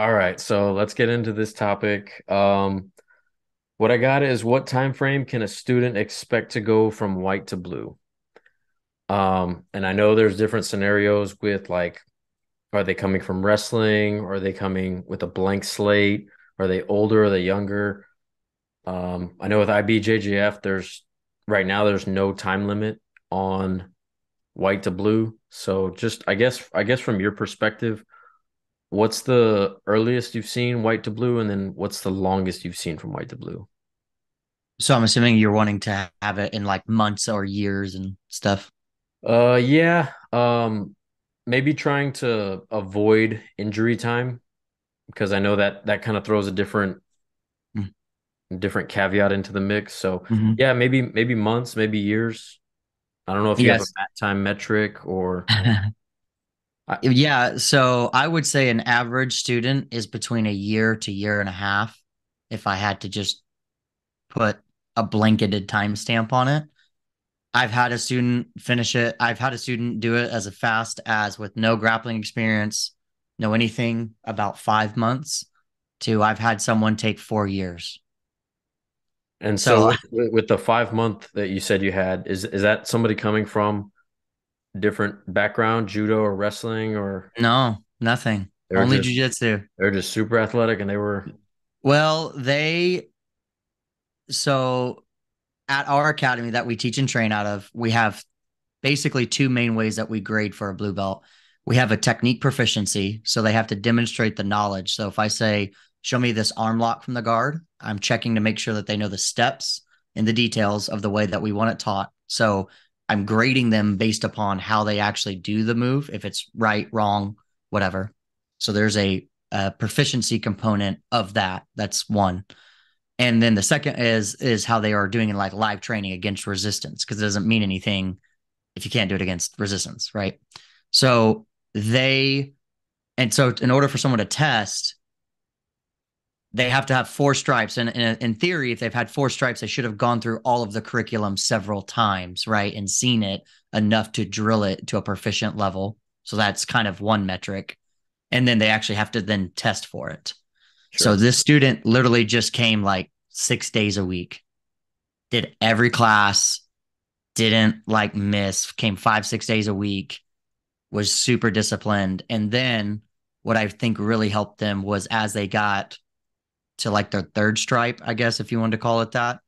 All right, so let's get into this topic. Um, what I got is what time frame can a student expect to go from white to blue? Um, and I know there's different scenarios with like, are they coming from wrestling? Are they coming with a blank slate? Are they older? Are they younger? Um, I know with IBJJF, there's right now there's no time limit on white to blue. So just I guess I guess from your perspective, what's the earliest you've seen white to blue, and then what's the longest you've seen from white to blue? So I'm assuming you're wanting to have it in like months or years and stuff. Uh, yeah. Um, maybe trying to avoid injury time because I know that that kind of throws a different Mm. different caveat into the mix. So Mhm. yeah, maybe maybe months, maybe years. I don't know if you have a mat time metric or I, Yeah, so I would say an average student is between a year to year and a half if I had to just put a blanketed timestamp on it. I've had a student finish it. I've had a student do it as a fast as with no grappling experience, no anything, about five months, to I've had someone take four years. and so So with, with the five month that you said you had, is is that somebody coming from different background, judo or wrestling, or no, nothing. Only just jujitsu. they're just super athletic and they were Well, they so at our academy that we teach and train out of, we have basically two main ways that we grade for a blue belt. We have a technique proficiency, so they have to demonstrate the knowledge. So if I say, show me this arm lock from the guard, I'm checking to make sure that they know the steps and the details of the way that we want it taught. So I'm grading them based upon how they actually do the move, if it's right, wrong, whatever. So there's a, a proficiency component of that. That's one. And then the second is is how they are doing in like live training against resistance because it doesn't mean anything if you can't do it against resistance, right? So they and so in order for someone to test, they have to have four stripes. And in, in theory, if they've had four stripes, they should have gone through all of the curriculum several times, right? And seen it enough to drill it to a proficient level. So that's kind of one metric. And then they actually have to then test for it. So this student literally just came like six days a week, did every class, didn't like miss, came five, six days a week, was super disciplined. And then what I think really helped them was as they got to like their third stripe, I guess, if you wanted to call it that,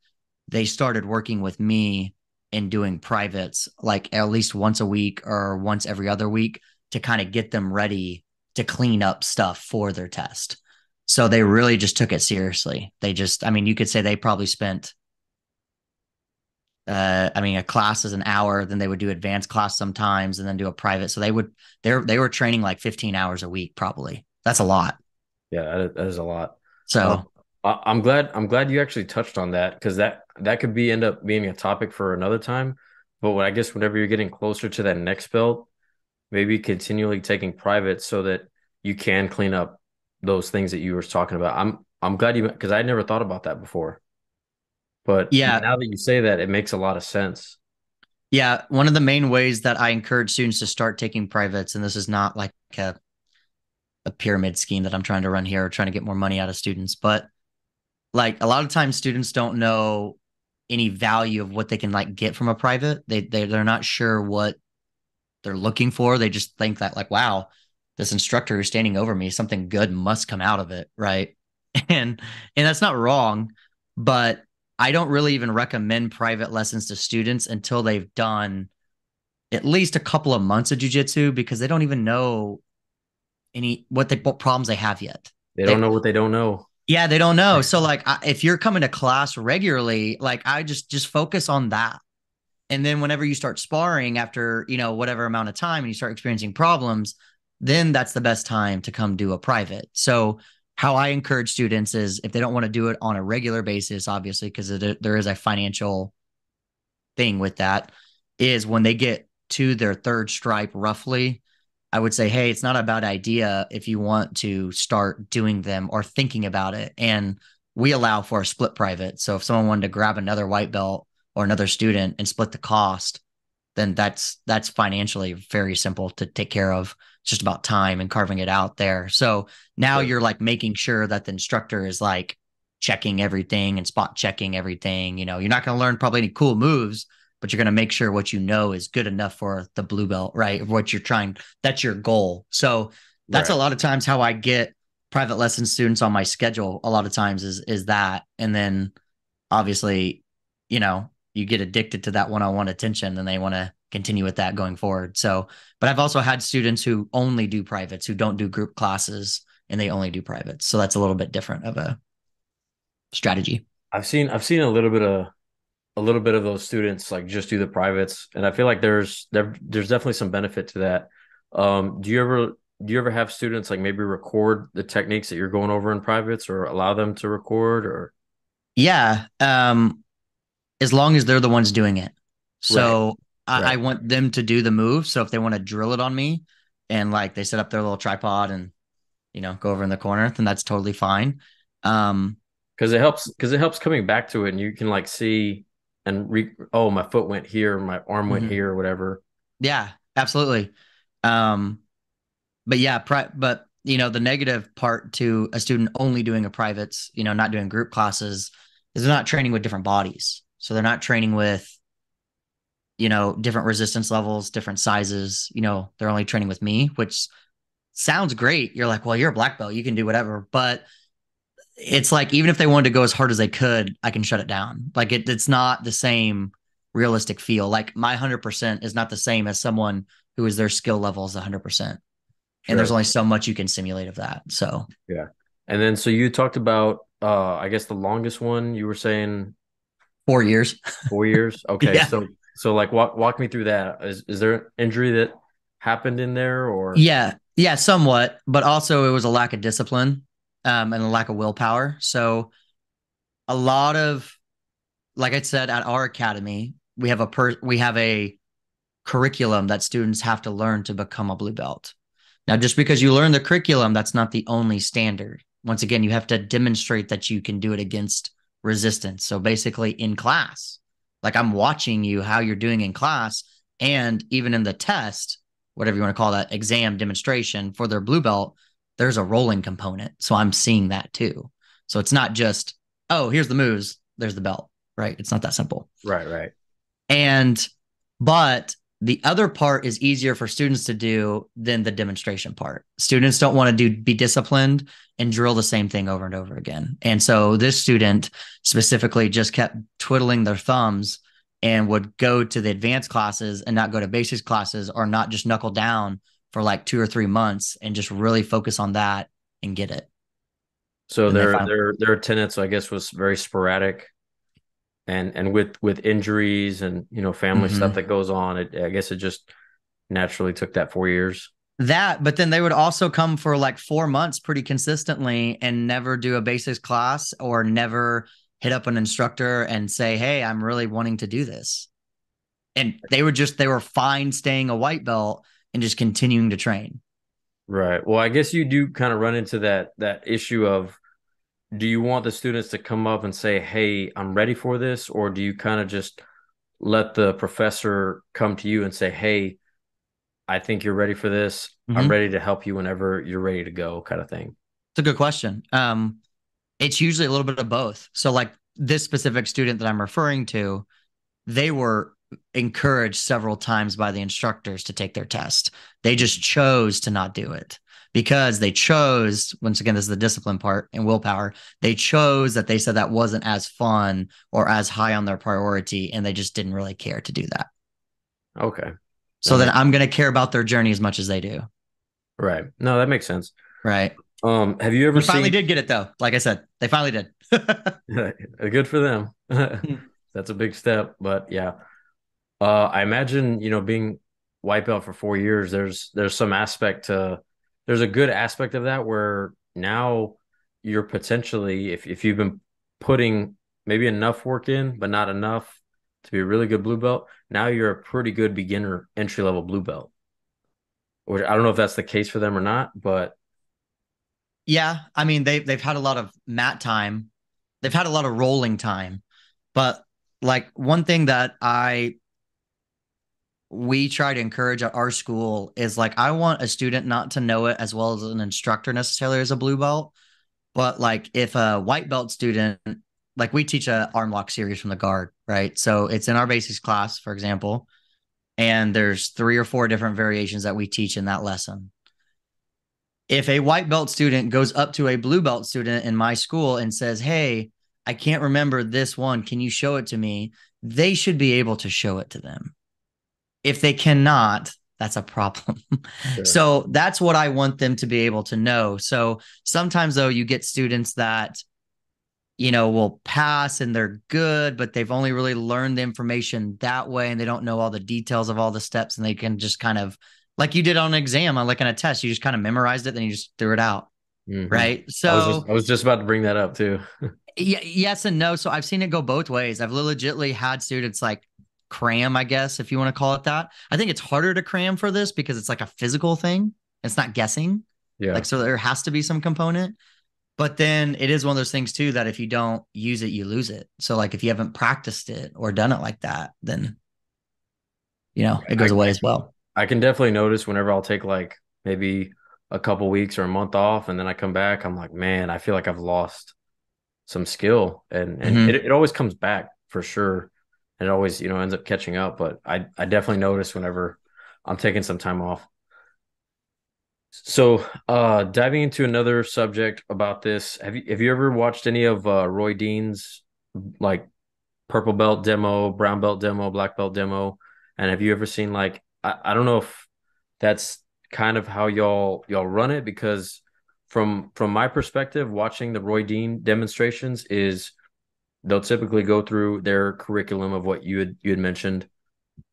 they started working with me and doing privates like at least once a week or once every other week to kind of get them ready to clean up stuff for their test. So they really just took it seriously. They just, I mean, you could say they probably spent, uh, I mean, a class is an hour, then they would do advanced class sometimes and then do a private. So they would, they're, they were training like 15 hours a week, probably. That's a lot. yeah, that is, that is a lot. So, I, I'm glad I'm glad you actually touched on that because that that could be end up being a topic for another time. But what I guess whenever you're getting closer to that next belt, maybe continually taking private so that you can clean up those things that you were talking about. I'm I'm glad you because I never thought about that before. But yeah, now that you say that, it makes a lot of sense. yeah. One of the main ways that I encourage students to start taking privates, and this is not like a, a pyramid scheme that I'm trying to run here trying to get more money out of students, but like a lot of times students don't know any value of what they can like get from a private. They they they're not sure what they're looking for. They just think that like, wow, this instructor who's standing over me, something good must come out of it, right? And and that's not wrong, but I don't really even recommend private lessons to students until they've done at least a couple of months of jujitsu because they don't even know any what they what problems they have yet. They They don't know what they don't know. yeah, they don't know. So like I, if you're coming to class regularly, like I just just focus on that. And then whenever you start sparring after, you know, whatever amount of time and you start experiencing problems, then that's the best time to come do a private. So how I encourage students is if they don't want to do it on a regular basis, obviously, because there is a financial thing with that, is when they get to their third stripe roughly, I would say, hey, it's not a bad idea if you want to start doing them or thinking about it. And we allow for a split private. So if someone wanted to grab another white belt or another student and split the cost, then that's that's financially very simple to take care of. It's just about time and carving it out there. So now you're like making sure that the instructor is like checking everything and spot checking everything. You know, you're not going to learn probably any cool moves, but you're going to make sure what you know is good enough for the blue belt, right? What you're trying, that's your goal. So that's right. a lot of times how I get private lesson students on my schedule. A lot of times is is that, and then obviously, you know, you get addicted to that one-on-one attention and they want to continue with that going forward. So, but I've also had students who only do privates, who don't do group classes and they only do privates. So that's a little bit different of a strategy. I've seen I've seen a little bit of a little bit of those students like just do the privates and I feel like there's there, there's definitely some benefit to that. Um, do you ever do you ever have students like maybe record the techniques that you're going over in privates or allow them to record or yeah um as long as they're the ones doing it so right. I, right. I want them to do the move so if they want to drill it on me and like they set up their little tripod and you know go over in the corner then that's totally fine um because it helps because it helps coming back to it and you can like see and re- oh my foot went here my arm went mm-hmm. here or whatever yeah absolutely um but yeah, pri- but you know, the negative part to a student only doing a privates, you know, not doing group classes is they're not training with different bodies. So they're not training with, you know, different resistance levels, different sizes. You know, they're only training with me, which sounds great. You're like, well, you're a black belt, you can do whatever. But it's like even if they wanted to go as hard as they could, I can shut it down. Like it, it's not the same realistic feel. Like my hundred percent is not the same as someone who is their skill level is hundred percent and there's only so much you can simulate of that. So yeah, and then so you talked about uh I guess the longest one you were saying four years. Four years. Okay, yeah. so so like walk walk me through that. Is is there injury that happened in there or yeah yeah somewhat, but also it was a lack of discipline um and a lack of willpower. So a lot of like I said at our academy we have a per we have a curriculum that students have to learn to become a blue belt now, just because you learn the curriculum, that's not the only standard. Once again, you have to demonstrate that you can do it against resistance. So basically, in class, like I'm watching you how you're doing in class, and even in the test, whatever you want to call that exam demonstration for their blue belt, there's a rolling component. So I'm seeing that too. So it's not just, oh, here's the moves, there's the belt, right? It's not that simple. Right, right. And, but the other part is easier for students to do than the demonstration part. Students don't want to do be disciplined and drill the same thing over and over again. And so this student specifically just kept twiddling their thumbs and would go to the advanced classes and not go to basics classes or not just knuckle down for like 2 or 3 months and just really focus on that and get it. So and their their their attendance I guess was very sporadic and and with with injuries and you know family mm-hmm. stuff that goes on it i guess it just naturally took that four years that but then they would also come for like four months pretty consistently and never do a basics class or never hit up an instructor and say hey i'm really wanting to do this and they were just they were fine staying a white belt and just continuing to train right well i guess you do kind of run into that that issue of do you want the students to come up and say, "Hey, I'm ready for this," or do you kind of just let the professor come to you and say, "Hey, I think you're ready for this. Mm-hmm. I'm ready to help you whenever you're ready to go," kind of thing? It's a good question. Um, it's usually a little bit of both. So, like this specific student that I'm referring to, they were encouraged several times by the instructors to take their test. They just chose to not do it because they chose once again this is the discipline part and willpower they chose that they said that wasn't as fun or as high on their priority and they just didn't really care to do that. Okay. So then i'm going to care about their journey as much as they do. Right. No that makes sense. Right. Um have you ever they finally did get it though like i said. They finally did. Good for them. Hmm. that's a big step but yeah uh i imagine you know being belt for four years there's there's some aspect to there's a good aspect of that where now you're potentially if if you've been putting maybe enough work in but not enough to be a really good blue belt now you're a pretty good beginner entry level blue belt. Which i don't know if that's the case for them or not but yeah i mean they they've had a lot of mat time. They've had a lot of rolling time. But like one thing that i we try to encourage at our school is like I want a student not to know it as well as an instructor necessarily as a blue belt, but like if a white belt student, like we teach a arm lock series from the guard, right? So it's in our basics class, for example, and there's three or four different variations that we teach in that lesson. If a white belt student goes up to a blue belt student in my school and says, "Hey, I can't remember this one. Can you show it to me?" They should be able to show it to them if they cannot, that's a problem. Sure. so that's what I want them to be able to know. So sometimes though you get students that you know will pass and they're good but they've only really learned the information that way and they don't know all the details of all the steps and they can just kind of like you did on an exam on like on a test you just kind of memorized it then you just threw it out mm-hmm. right so I was, just, I was, just, about to bring that up too yeah, yes and no so i've seen it go both ways i've legitimately had students like cram, I guess, if you want to call it that. I think it's harder to cram for this because it's like a physical thing. It's not guessing. Yeah. Like, so there has to be some component. But then it is one of those things too that if you don't use it, you lose it. So, like, if you haven't practiced it or done it like that, then, you know, it goes I, away as well. I can definitely notice whenever I'll take like maybe a couple weeks or a month off and then I come back, I'm like, man, I feel like I've lost some skill. And, and mm-hmm. it, it always comes back for sure it always you know ends up catching up but i i definitely notice whenever i'm taking some time off. So uh diving into another subject about this have you have you ever watched any of uh roy dean's like purple belt demo brown belt demo black belt demo? And have you ever seen like i, I don't know if that's kind of how y'all y'all run it because from from my perspective watching the roy dean demonstrations is they'll typically go through their curriculum of what you had you had mentioned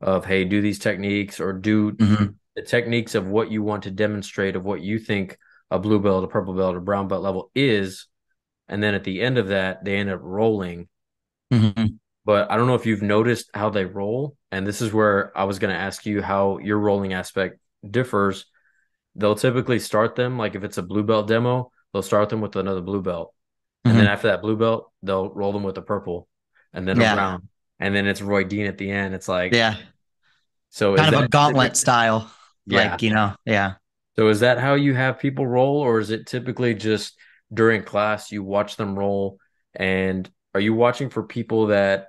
of hey do these techniques or do mm-hmm. the techniques of what you want to demonstrate of what you think a blue belt a purple belt a brown belt level is. And then at the end of that they end up rolling. Mm-hmm. but i don't know if you've noticed how they roll. And this is where i was going to ask you how your rolling aspect differs. They'll typically start them like if it's a blue belt demo they'll start them with another blue belt and mm-hmm. then after that blue belt, they'll roll them with a purple, and then yeah. a brown, and then it's Roy Dean at the end. It's like yeah, so kind of a gauntlet style, yeah. like you know, yeah. So is that how you have people roll, or is it typically just during class you watch them roll? And are you watching for people that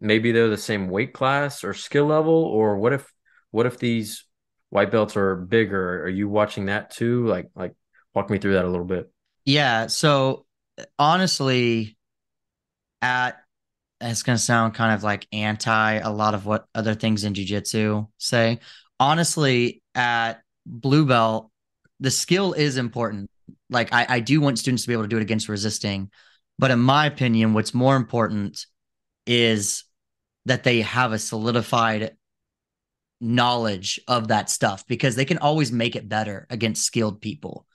maybe they're the same weight class or skill level, or what if what if these white belts are bigger? Are you watching that too? Like like walk me through that a little bit. Yeah. So honestly, at it's going to sound kind of like anti a lot of what other things in jiu-jitsu say. Honestly, at blue belt, the skill is important. Like I, I do want students to be able to do it against resisting, but in my opinion, what's more important is that they have a solidified knowledge of that stuff because they can always make it better against skilled people.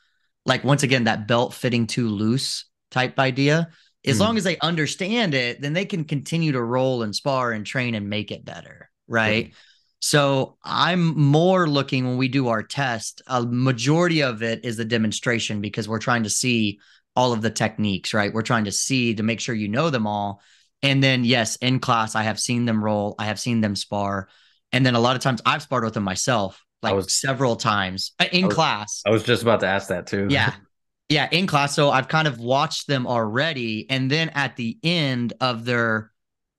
Like once again, that belt fitting too loose type idea. As mm. long as they understand it, then they can continue to roll and spar and train and make it better. Right. Mm. So I'm more looking when we do our test, a majority of it is the demonstration because we're trying to see all of the techniques, right? We're trying to see to make sure you know them all. And then, yes, in class, I have seen them roll, I have seen them spar. And then a lot of times I've sparred with them myself, like was, several times uh, in I was, class. I was just about to ask that too. Yeah. Yeah, in class. So I've kind of watched them already. And then at the end of their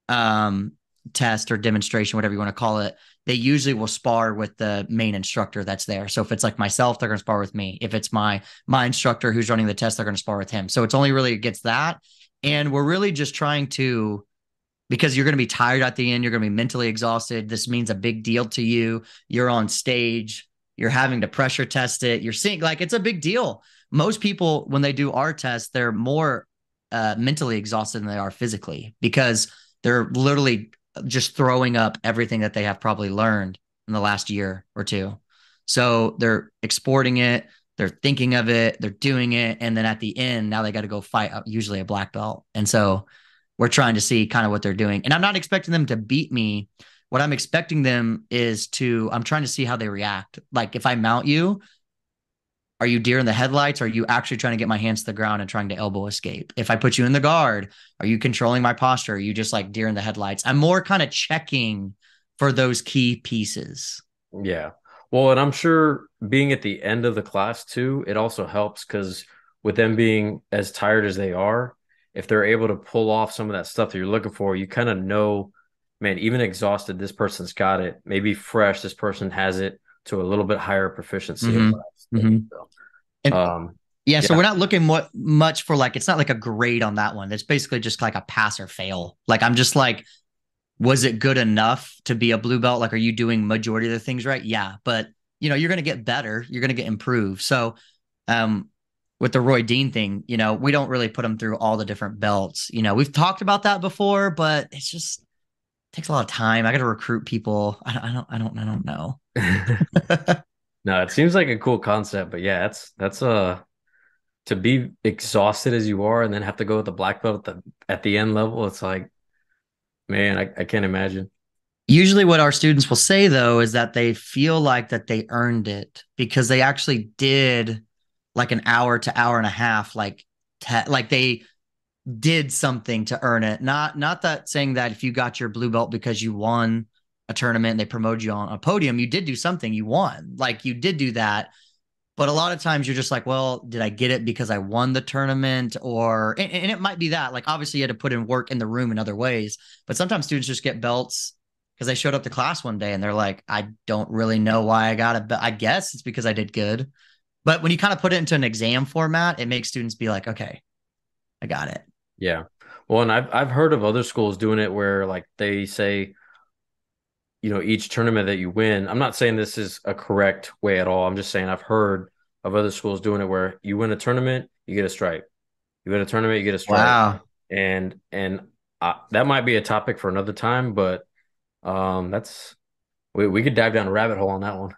um, test or demonstration, whatever you want to call it, they usually will spar with the main instructor that's there. So if it's like myself, they're going to spar with me. If it's my my instructor who's running the test, they're going to spar with him. So it's only really against that. And we're really just trying to because you're going to be tired at the end, you're going to be mentally exhausted. This means a big deal to you. You're on stage, you're having to pressure test it. You're seeing like it's a big deal most people when they do our test they're more uh, mentally exhausted than they are physically because they're literally just throwing up everything that they have probably learned in the last year or two. So they're exporting it they're thinking of it they're doing it and then at the end now they got to go fight usually a black belt. And so we're trying to see kind of what they're doing. And i'm not expecting them to beat me. What i'm expecting them is to i'm trying to see how they react. Like if i mount you are you deer in the headlights? Are you actually trying to get my hands to the ground and trying to elbow escape? If I put you in the guard, are you controlling my posture? Are you just like deer in the headlights? I'm more kind of checking for those key pieces. Yeah. Well, and I'm sure being at the end of the class too, it also helps because with them being as tired as they are, if they're able to pull off some of that stuff that you're looking for, you kind of know, man, even exhausted, this person's got it. Maybe fresh, this person has it to a little bit higher proficiency. Mm-hmm. Mm-hmm. So, and, um, yeah, yeah, so we're not looking what much for like it's not like a grade on that one. It's basically just like a pass or fail. Like I'm just like, was it good enough to be a blue belt? Like, are you doing majority of the things right? Yeah, but you know, you're gonna get better, you're gonna get improved. So um with the Roy Dean thing, you know, we don't really put them through all the different belts. You know, we've talked about that before, but it's just it takes a lot of time. I got to recruit people. I don't, I don't, I don't, I don't know. no, it seems like a cool concept, but yeah, that's that's a uh, to be exhausted as you are and then have to go with the black belt at the at the end level. It's like, man, I, I can't imagine. Usually, what our students will say though is that they feel like that they earned it because they actually did like an hour to hour and a half like te- like they did something to earn it not not that saying that if you got your blue belt because you won a tournament they promoted you on a podium you did do something you won like you did do that but a lot of times you're just like well did i get it because i won the tournament or and, and it might be that like obviously you had to put in work in the room in other ways but sometimes students just get belts because they showed up to class one day and they're like i don't really know why i got it but i guess it's because i did good but when you kind of put it into an exam format, it makes students be like, okay, I got it. Yeah. Well, and I've I've heard of other schools doing it where like they say, you know, each tournament that you win. I'm not saying this is a correct way at all. I'm just saying I've heard of other schools doing it where you win a tournament, you get a stripe. You win a tournament, you get a stripe. Wow. And and uh, that might be a topic for another time, but um, that's we we could dive down a rabbit hole on that one.